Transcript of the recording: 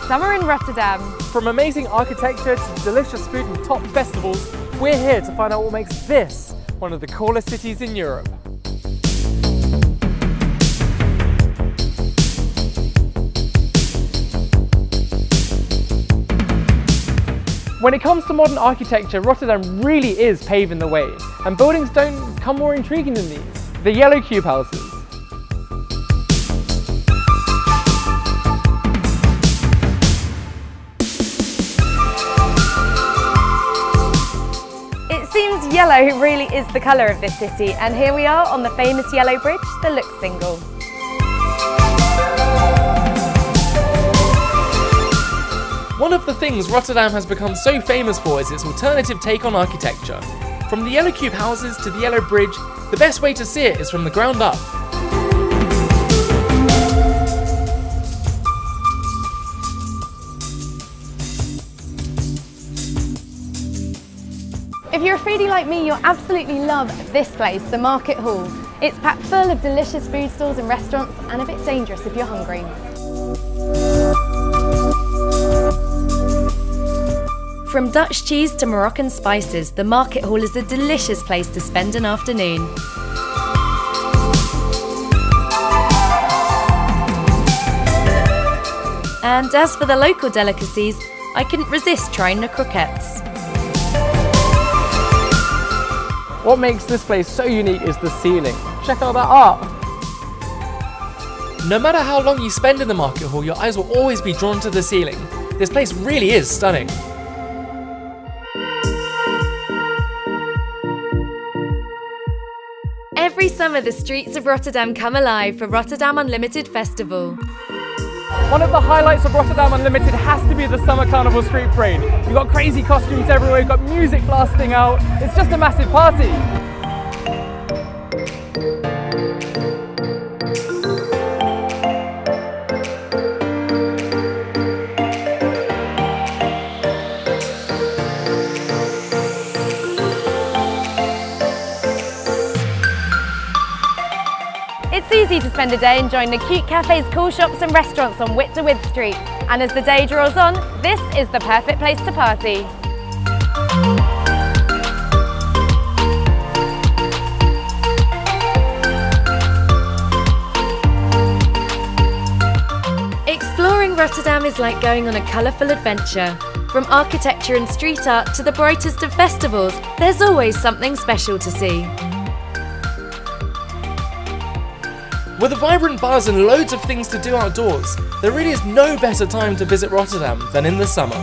summer in Rotterdam. From amazing architecture to delicious food and top festivals, we're here to find out what makes this one of the coolest cities in Europe. When it comes to modern architecture, Rotterdam really is paving the way, and buildings don't come more intriguing than these. The yellow cube houses. Yellow really is the colour of this city, and here we are on the famous yellow bridge, the single. One of the things Rotterdam has become so famous for is its alternative take on architecture. From the yellow cube houses to the yellow bridge, the best way to see it is from the ground up. If you're a foodie like me, you'll absolutely love this place, the Market Hall. It's packed full of delicious food stalls and restaurants and a bit dangerous if you're hungry. From Dutch cheese to Moroccan spices, the Market Hall is a delicious place to spend an afternoon. And as for the local delicacies, I couldn't resist trying the croquettes. What makes this place so unique is the ceiling. Check out that art! No matter how long you spend in the market hall, your eyes will always be drawn to the ceiling. This place really is stunning. Every summer, the streets of Rotterdam come alive for Rotterdam Unlimited Festival. One of the highlights of Rotterdam Unlimited has to be the Summer Carnival Street Parade. You've got crazy costumes everywhere, you've got music blasting out. It's just a massive party. Easy to spend a day enjoying the cute cafes, cool shops and restaurants on Witte de With Street. And as the day draws on, this is the perfect place to party. Exploring Rotterdam is like going on a colourful adventure. From architecture and street art to the brightest of festivals, there's always something special to see. With a vibrant bars and loads of things to do outdoors, there really is no better time to visit Rotterdam than in the summer.